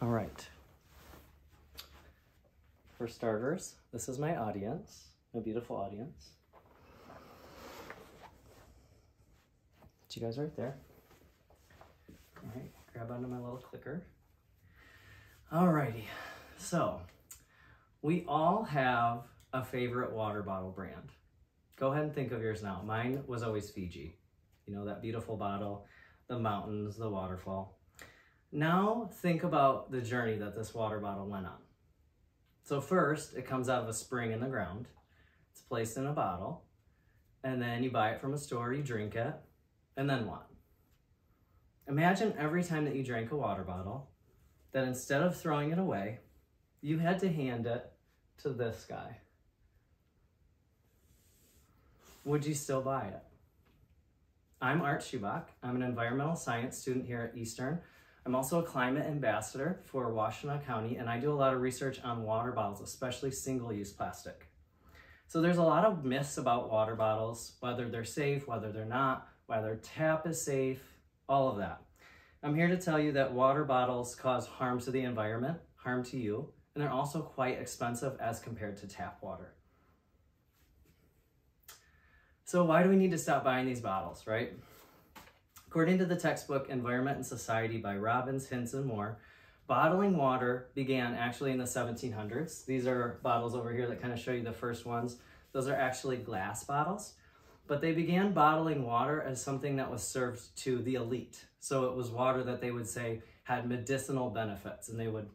All right. For starters, this is my audience, my beautiful audience. It's you guys right there. All right, grab onto my little clicker. All righty, so we all have a favorite water bottle brand. Go ahead and think of yours now. Mine was always Fiji. You know, that beautiful bottle, the mountains, the waterfall. Now think about the journey that this water bottle went on. So first, it comes out of a spring in the ground. It's placed in a bottle. And then you buy it from a store, you drink it, and then what? Imagine every time that you drank a water bottle, that instead of throwing it away, you had to hand it to this guy. Would you still buy it? I'm Art Schupbach. I'm an environmental science student here at Eastern. I'm also a climate ambassador for Washtenaw County, and I do a lot of research on water bottles, especially single-use plastic. So there's a lot of myths about water bottles, whether they're safe, whether they're not, whether tap is safe, all of that. I'm here to tell you that water bottles cause harm to the environment, harm to you, and they're also quite expensive as compared to tap water. So why do we need to stop buying these bottles, right? According to the textbook Environment and Society by Robbins, Hintz, and Moore, bottling water began actually in the 1700s. These are bottles over here that kind of show you the first ones. Those are actually glass bottles, but they began bottling water as something that was served to the elite. So it was water that they would say had medicinal benefits and they would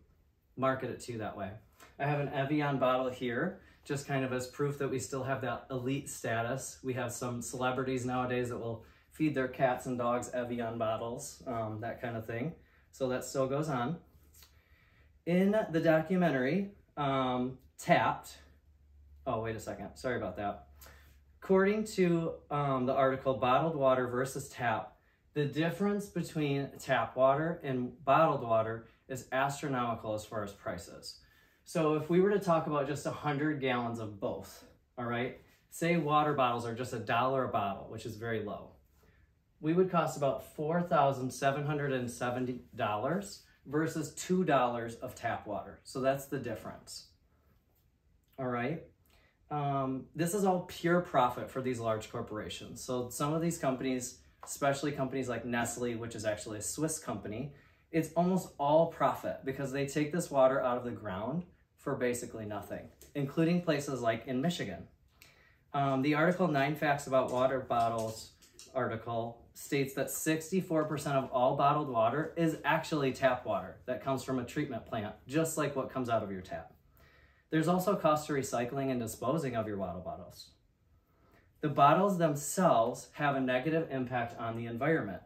market it to you that way. I have an Evian bottle here, just kind of as proof that we still have that elite status. We have some celebrities nowadays that will feed their cats and dogs Evian bottles, um, that kind of thing. So that still goes on. In the documentary, um, Tapped, oh, wait a second, sorry about that. According to um, the article Bottled Water versus Tap, the difference between tap water and bottled water is astronomical as far as prices. So if we were to talk about just 100 gallons of both, all right, say water bottles are just a dollar a bottle, which is very low we would cost about $4,770 versus $2 of tap water. So that's the difference. All right. Um, this is all pure profit for these large corporations. So some of these companies, especially companies like Nestle, which is actually a Swiss company, it's almost all profit because they take this water out of the ground for basically nothing, including places like in Michigan. Um, the article Nine Facts About Water Bottles article states that 64% of all bottled water is actually tap water that comes from a treatment plant, just like what comes out of your tap. There's also cost to recycling and disposing of your water bottles. The bottles themselves have a negative impact on the environment.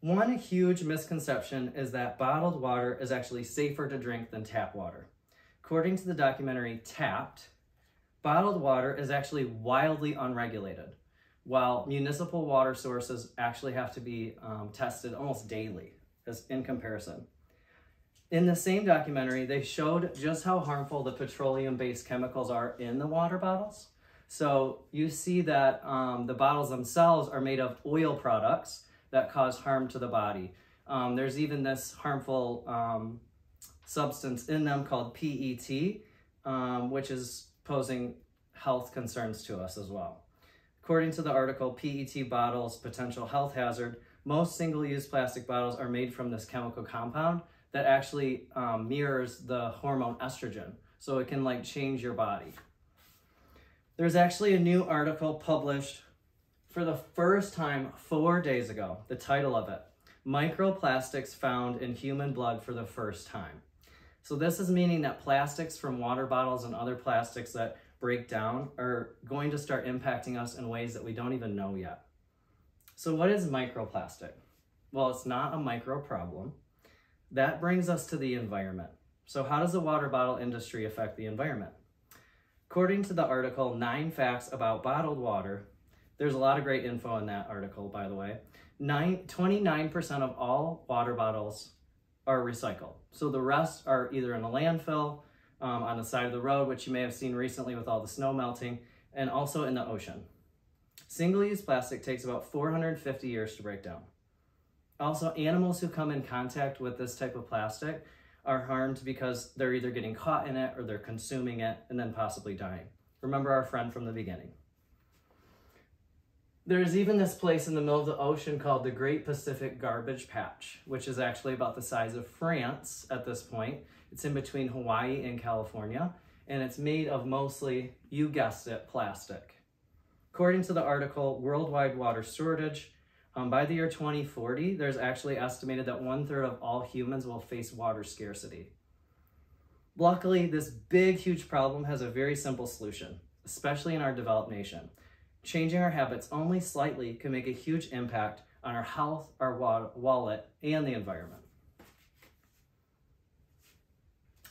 One huge misconception is that bottled water is actually safer to drink than tap water. According to the documentary Tapped, bottled water is actually wildly unregulated while municipal water sources actually have to be um, tested almost daily as in comparison. In the same documentary, they showed just how harmful the petroleum-based chemicals are in the water bottles. So you see that um, the bottles themselves are made of oil products that cause harm to the body. Um, there's even this harmful um, substance in them called PET, um, which is posing health concerns to us as well. According to the article, PET bottles, potential health hazard, most single-use plastic bottles are made from this chemical compound that actually um, mirrors the hormone estrogen. So it can like change your body. There's actually a new article published for the first time four days ago. The title of it, Microplastics Found in Human Blood for the First Time. So this is meaning that plastics from water bottles and other plastics that break down are going to start impacting us in ways that we don't even know yet. So what is microplastic? Well, it's not a micro problem. That brings us to the environment. So how does the water bottle industry affect the environment? According to the article, Nine Facts About Bottled Water, there's a lot of great info in that article, by the way. 29% of all water bottles are recycled. So the rest are either in a landfill, um, on the side of the road, which you may have seen recently with all the snow melting, and also in the ocean. Single-use plastic takes about 450 years to break down. Also, animals who come in contact with this type of plastic are harmed because they're either getting caught in it or they're consuming it and then possibly dying. Remember our friend from the beginning. There's even this place in the middle of the ocean called the Great Pacific Garbage Patch, which is actually about the size of France at this point. It's in between Hawaii and California, and it's made of mostly, you guessed it, plastic. According to the article Worldwide Water Shortage, um, by the year 2040, there's actually estimated that one third of all humans will face water scarcity. Luckily, this big, huge problem has a very simple solution, especially in our developed nation. Changing our habits only slightly can make a huge impact on our health, our wallet, and the environment.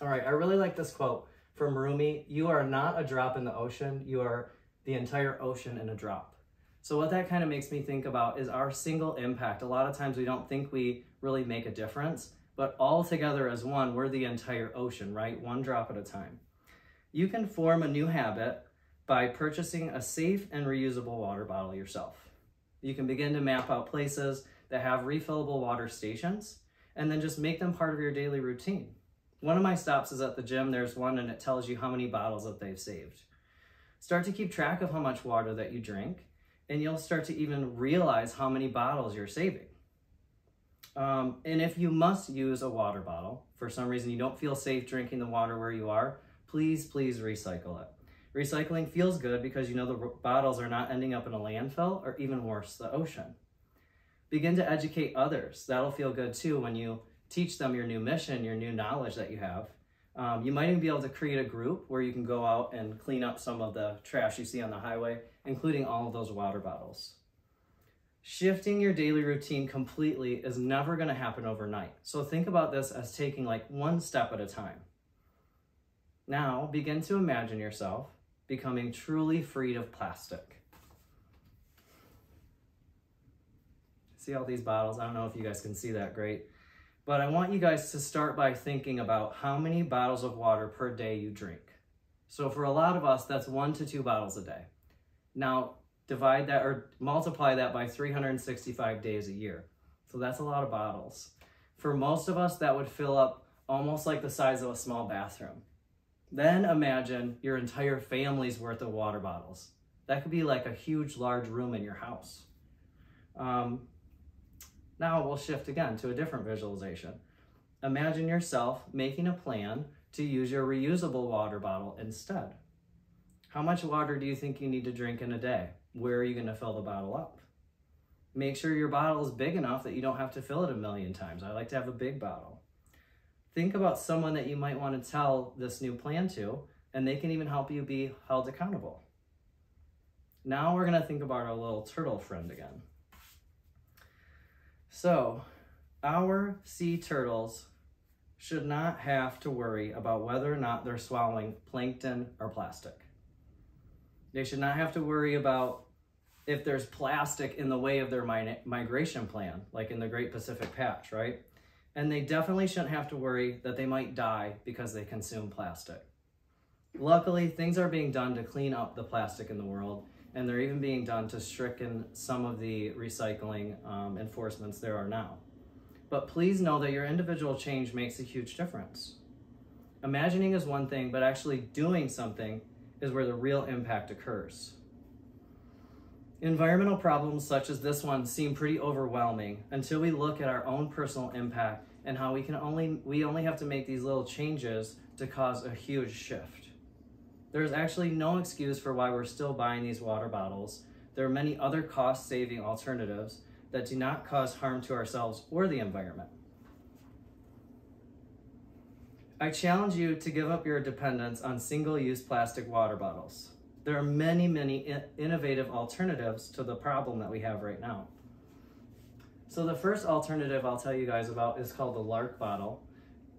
All right, I really like this quote from Rumi. You are not a drop in the ocean, you are the entire ocean in a drop. So what that kind of makes me think about is our single impact. A lot of times we don't think we really make a difference, but all together as one, we're the entire ocean, right? One drop at a time. You can form a new habit by purchasing a safe and reusable water bottle yourself. You can begin to map out places that have refillable water stations and then just make them part of your daily routine. One of my stops is at the gym. There's one and it tells you how many bottles that they've saved. Start to keep track of how much water that you drink and you'll start to even realize how many bottles you're saving. Um, and if you must use a water bottle, for some reason you don't feel safe drinking the water where you are, please, please recycle it. Recycling feels good because you know the bottles are not ending up in a landfill or even worse, the ocean. Begin to educate others. That'll feel good too when you teach them your new mission, your new knowledge that you have. Um, you might even be able to create a group where you can go out and clean up some of the trash you see on the highway, including all of those water bottles. Shifting your daily routine completely is never going to happen overnight. So think about this as taking like one step at a time. Now begin to imagine yourself becoming truly freed of plastic. See all these bottles? I don't know if you guys can see that great. But I want you guys to start by thinking about how many bottles of water per day you drink. So for a lot of us, that's one to two bottles a day. Now, divide that or multiply that by 365 days a year. So that's a lot of bottles. For most of us, that would fill up almost like the size of a small bathroom. Then imagine your entire family's worth of water bottles. That could be like a huge, large room in your house. Um, now we'll shift again to a different visualization. Imagine yourself making a plan to use your reusable water bottle instead. How much water do you think you need to drink in a day? Where are you going to fill the bottle up? Make sure your bottle is big enough that you don't have to fill it a million times. I like to have a big bottle. Think about someone that you might want to tell this new plan to, and they can even help you be held accountable. Now we're going to think about our little turtle friend again. So, our sea turtles should not have to worry about whether or not they're swallowing plankton or plastic. They should not have to worry about if there's plastic in the way of their migration plan, like in the Great Pacific Patch, right? And they definitely shouldn't have to worry that they might die because they consume plastic. Luckily, things are being done to clean up the plastic in the world, and they're even being done to stricken some of the recycling um, enforcements there are now. But please know that your individual change makes a huge difference. Imagining is one thing, but actually doing something is where the real impact occurs. Environmental problems such as this one seem pretty overwhelming until we look at our own personal impact and how we can only we only have to make these little changes to cause a huge shift. There is actually no excuse for why we're still buying these water bottles. There are many other cost-saving alternatives that do not cause harm to ourselves or the environment. I challenge you to give up your dependence on single-use plastic water bottles. There are many, many innovative alternatives to the problem that we have right now. So the first alternative I'll tell you guys about is called the Larq bottle.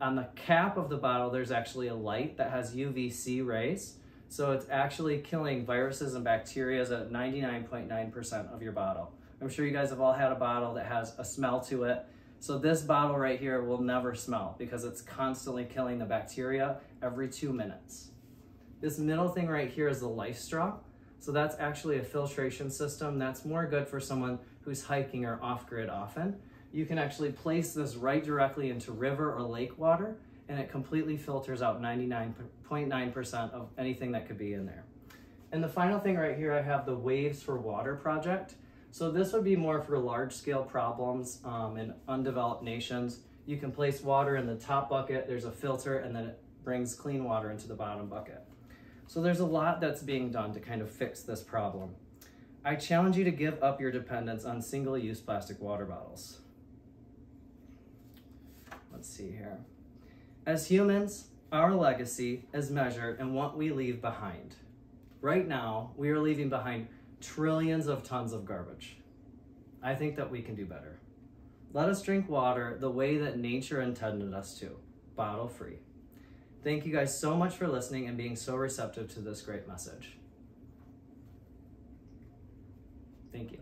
On the cap of the bottle, there's actually a light that has UVC rays. So it's actually killing viruses and bacteria at 99.9% of your bottle. I'm sure you guys have all had a bottle that has a smell to it. So this bottle right here will never smell because it's constantly killing the bacteria every two minutes. This middle thing right here is the life straw. So that's actually a filtration system that's more good for someone who's hiking or off-grid often. You can actually place this right directly into river or lake water and it completely filters out 99.9% of anything that could be in there. And the final thing right here, I have the Waves for Water project. So this would be more for large scale problems um, in undeveloped nations. You can place water in the top bucket, there's a filter, and then it brings clean water into the bottom bucket. So there's a lot that's being done to kind of fix this problem. I challenge you to give up your dependence on single-use plastic water bottles. Let's see here. As humans, our legacy is measured in what we leave behind. Right now, we are leaving behind trillions of tons of garbage. I think that we can do better. Let us drink water the way that nature intended us to, bottle free. Thank you guys so much for listening and being so receptive to this great message. Thank you.